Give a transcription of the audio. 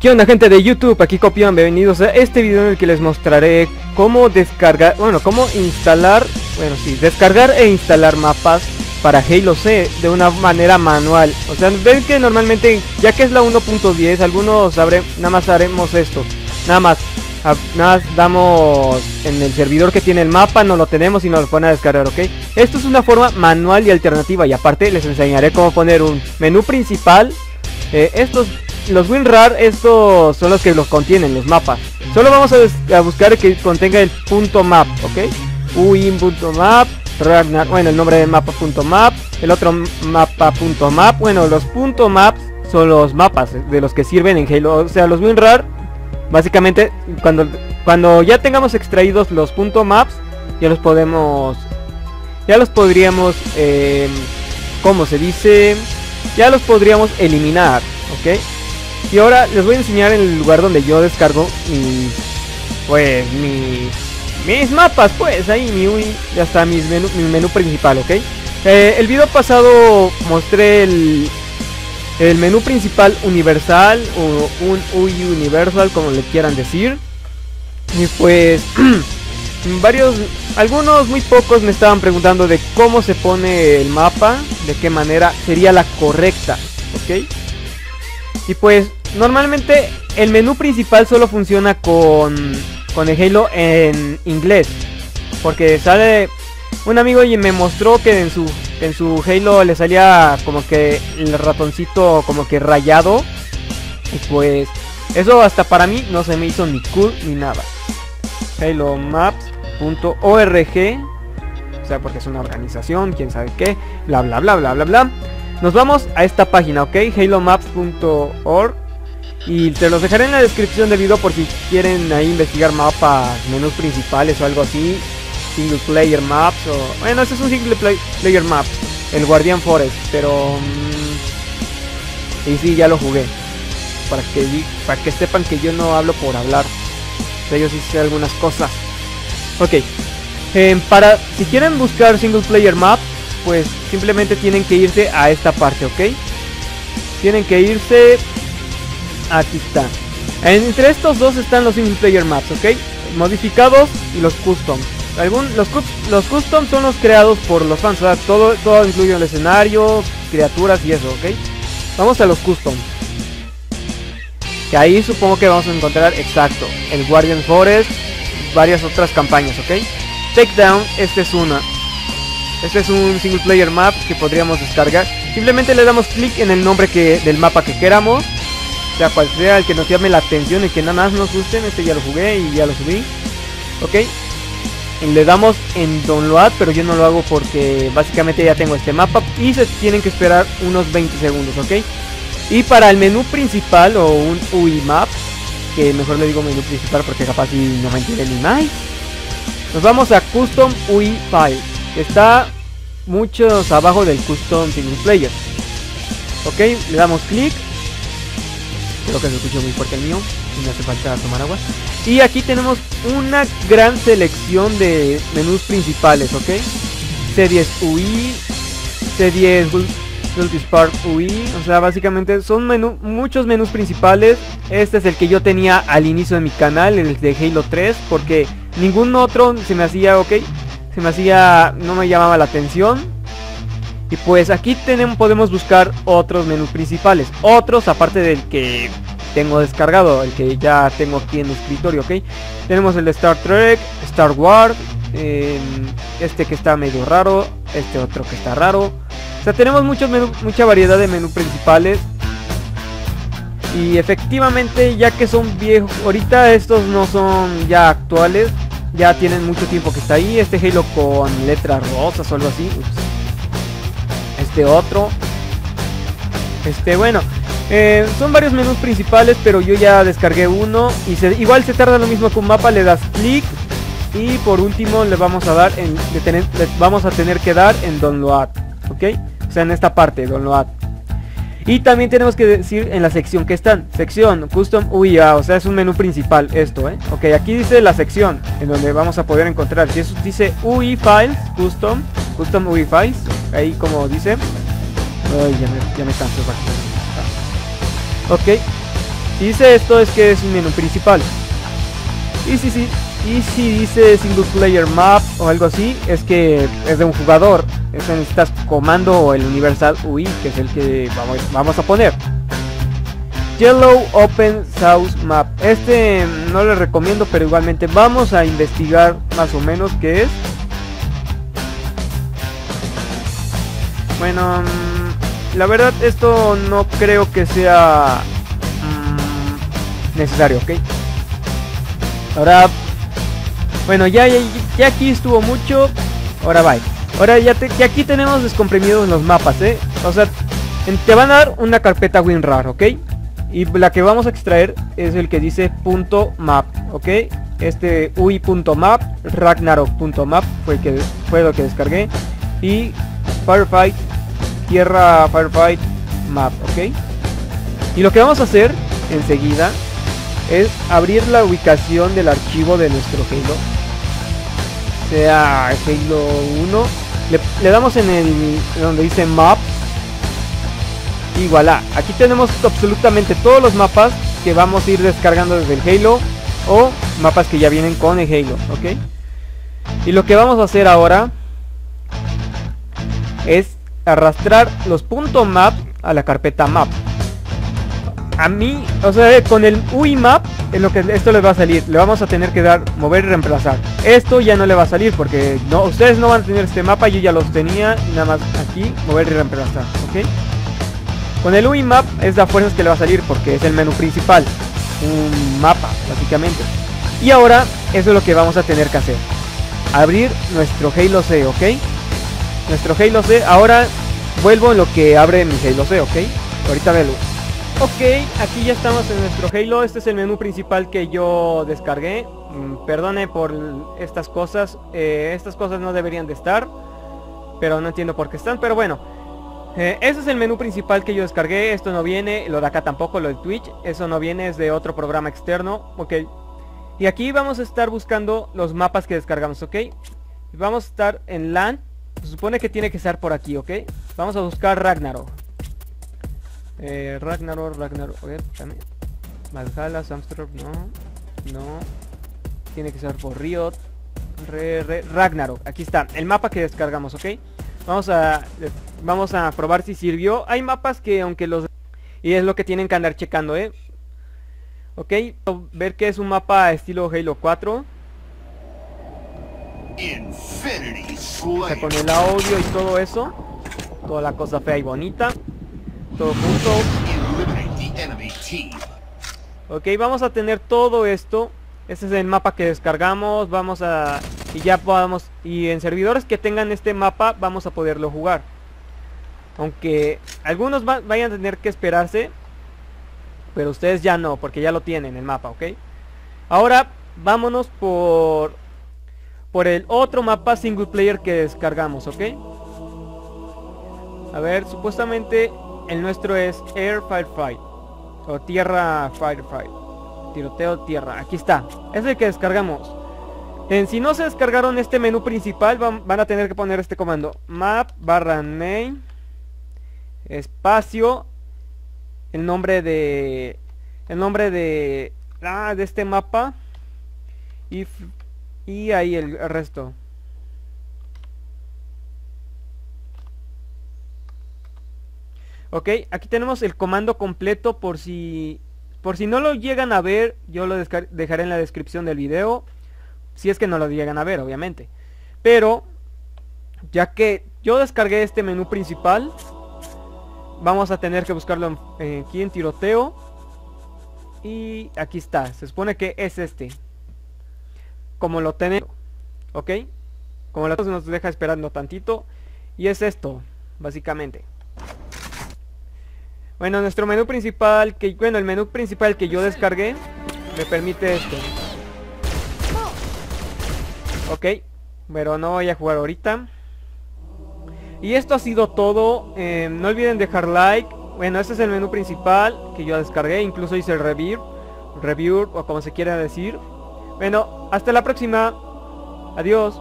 ¿Qué onda gente de YouTube? Aquí copian, bienvenidos a este video en el que les mostraré cómo descargar, bueno, cómo instalar, bueno sí, descargar e instalar mapas para Halo C de una manera manual. O sea, ven que normalmente, ya que es la 1.10, algunos sabrán, nada más haremos esto. Nada más, nada más damos en el servidor que tiene el mapa, no lo tenemos y nos lo pone a descargar, ¿ok? Esto es una forma manual y alternativa y aparte les enseñaré cómo poner un menú principal. Eh, estos los WinRAR, estos son los que los contienen, los mapas. Solo vamos a, buscar que contenga el punto map, ¿ok? Win.map, Ragnar, bueno, el nombre de mapa.map, el otro mapa.map, bueno, los punto maps son los mapas de los que sirven en Halo, o sea, los WinRAR, básicamente, cuando, cuando ya tengamos extraídos los punto maps, ya los podemos, ya los podríamos, eh, ¿cómo se dice? Ya los podríamos eliminar, ¿ok? Y ahora les voy a enseñar el lugar donde yo descargo mis, pues, mis, mis mapas, pues, ahí mi, ya está mis menú, mi menú principal, ¿ok? Eh, el video pasado mostré el, el menú principal universal o un UI universal, como le quieran decir. Y pues, varios, algunos muy pocos me estaban preguntando de cómo se pone el mapa, de qué manera sería la correcta, ¿ok? Y pues normalmente el menú principal solo funciona con, con el Halo en inglés. Porque sale un amigo y me mostró que en su, en su Halo le salía como que el ratoncito como que rayado. Y pues eso hasta para mí no se me hizo ni cool ni nada. HaloMaps.org O sea, porque es una organización, quién sabe qué. Bla bla bla bla bla bla. Nos vamos a esta página, ¿ok? halomaps.org y te los dejaré en la descripción del video por si quieren ahí investigar mapas, menús principales o algo así. Single player maps o... Bueno, ese es un single player map. El Guardian Forest. Pero... Mm, y sí, ya lo jugué. Para que, para que sepan que yo no hablo por hablar. De ellos sí sé algunas cosas. Ok. Em, para... Si quieren buscar single player map. Pues simplemente tienen que irse a esta parte, ¿ok? Tienen que irse Aquí está. Entre estos dos están los single player maps, ¿ok? Modificados y los custom. Algún, los, los custom son los creados por los fans, o sea, todo, todo incluye el escenario, criaturas y eso, ¿ok? Vamos a los custom. Que ahí supongo que vamos a encontrar, exacto, el Guardian Forest, varias otras campañas, ¿ok? Takedown, este es una. Este es un single player map que podríamos descargar. Simplemente le damos clic en el nombre que, del mapa que queramos sea cual sea el que nos llame la atención y que nada más nos gusten, este ya lo jugué y ya lo subí. Ok. Le damos en download, pero yo no lo hago porque básicamente ya tengo este mapa y se tienen que esperar unos 20 segundos, ok. Y para el menú principal o un UI map, que mejor le digo menú principal porque capaz si no me entiende ni más. Nos vamos a Custom UI File, que está muchos abajo del Custom Single Player. Ok, le damos clic Creo que se escucha muy fuerte el mío. Y me hace falta tomar agua. Y aquí tenemos una gran selección de menús principales, ¿ok? Series UI, series Spark UI. O sea, básicamente son menú, muchos menús principales. Este es el que yo tenía al inicio de mi canal, el de Halo 3. Porque ningún otro se me hacía, ok. Se me hacía, no me llamaba la atención. Y pues aquí tenemos, podemos buscar otros menús principales. Otros aparte del que tengo descargado, el que ya tengo aquí en el escritorio, ¿ok? Tenemos el Star Trek, Star Wars, em, este que está medio raro, este otro que está raro. O sea, tenemos muchos mucha variedad de menús principales. Y efectivamente, ya que son viejos, ahorita estos no son ya actuales. Ya tienen mucho tiempo que está ahí. Este Halo con letras rosas o algo así este otro. Este, bueno, eh, son varios menús principales, pero yo ya descargué uno y se, igual se tarda lo mismo un mapa, le das clic y por último le vamos a dar en, le, vamos a tener que dar en download, ¿ok? O sea, en esta parte, download. Y también tenemos que decir en la sección que están. Sección Custom UI, o sea, es un menú principal esto, ¿eh? Ok, aquí dice la sección en donde vamos a poder encontrar. Si eso dice UI Files, Custom, Custom UI Files, ahí como dice. Ay, ya me, ya me canso. Ok. Si dice esto es que es un menú principal. Y si, si, y si dice single player map o algo así, es que es de un jugador. Eso necesitas comando o el universal UI, que es el que vamos, vamos a poner. Yellow Open Source Map. Este no le recomiendo, pero igualmente vamos a investigar más o menos qué es. Bueno, mm, la verdad esto no creo que sea mm, necesario, ¿ok? Ahora, bueno, ya, ya, aquí estuvo mucho. Ahora bye. Ahora ya, te, aquí tenemos descomprimidos los mapas, ¿eh? O sea, te van a dar una carpeta WinRAR, ¿ok? Y la que vamos a extraer es el que dice .map, ¿ok? Este UI.map, Ragnarok.map fue, fue lo que descargué. Y Firefight, Tierra Firefight Map, ¿ok? Y lo que vamos a hacer enseguida es abrir la ubicación del archivo de nuestro Halo. Sea Halo 1. Le, damos en el donde dice Map. Y voilà. Aquí tenemos absolutamente todos los mapas que vamos a ir descargando desde el Halo. O mapas que ya vienen con el Halo. ¿Ok? Y lo que vamos a hacer ahora es arrastrar los .map a la carpeta map a mí, o sea, con el UI map, en lo que esto les va a salir, le vamos a tener que dar mover y reemplazar. Esto ya no le va a salir porque no, ustedes no van a tener este mapa, yo ya los tenía, nada más aquí, mover y reemplazar, ¿ok? Con el UI map es la fuerzas que le va a salir porque es el menú principal, un mapa, básicamente. Y ahora, eso es lo que vamos a tener que hacer. Abrir nuestro Halo C, ¿ok? Nuestro Halo C, ahora vuelvo en lo que abre mi Halo C, ¿ok? Ahorita velo. Ok, aquí ya estamos en nuestro Halo. Este es el menú principal que yo descargué. Mm, perdone por estas cosas. Eh, estas cosas no deberían de estar. Pero no entiendo por qué están. Pero bueno. Eh, ese es el menú principal que yo descargué. Esto no viene. Lo de acá tampoco, lo de Twitch. Eso no viene, es de otro programa externo. Ok. Y aquí vamos a estar buscando los mapas que descargamos, ¿ok? Vamos a estar en LAN. Supone que tiene que estar por aquí, ¿ok? Vamos a buscar Ragnarok. Eh, Ragnarok, Ragnarok, ver, Valhalla, Samstrop, no, no. Tiene que ser por Riot. Ragnarok, aquí está, el mapa que descargamos, ¿ok? Vamos a, vamos a probar si sirvió. Hay mapas que aunque los... Y es lo que tienen que andar checando, ¿eh? Ok, ver que es un mapa estilo Halo 4. O sea, con el audio y todo eso. Toda la cosa fea y bonita todo junto. Ok, vamos a tener todo esto. Este es el mapa que descargamos. Vamos a... Y ya podamos... Y en servidores que tengan este mapa vamos a poderlo jugar. Aunque algunos vayan a tener que esperarse. Pero ustedes ya no, porque ya lo tienen el mapa, ¿ok? Ahora vámonos por... Por el otro mapa single player que descargamos, ¿ok? A ver, supuestamente el nuestro es Air Firefight. O Tierra Firefight. Tiroteo tierra. Aquí está. Es el que descargamos. En, si no se descargaron este menú principal, van, a tener que poner este comando. Map barra name. Espacio. El nombre de... El nombre de... Ah, de este mapa. Y, y ahí el resto. Ok, aquí tenemos el comando completo por si... Por si no lo llegan a ver, yo lo dejaré en la descripción del video. Si es que no lo llegan a ver, obviamente. Pero, ya que yo descargué este menú principal, vamos a tener que buscarlo aquí en tiroteo. Y aquí está, se supone que es este. Como lo tenemos, ¿ok? Como la nos deja esperando tantito. Y es esto, básicamente. Bueno, nuestro menú principal, que bueno, el menú principal que yo descargué, me permite esto. Ok, pero no voy a jugar ahorita. Y esto ha sido todo. Eh, no olviden dejar like. Bueno, este es el menú principal que yo descargué. Incluso hice el review. Review o como se quiera decir. Bueno, hasta la próxima. Adiós.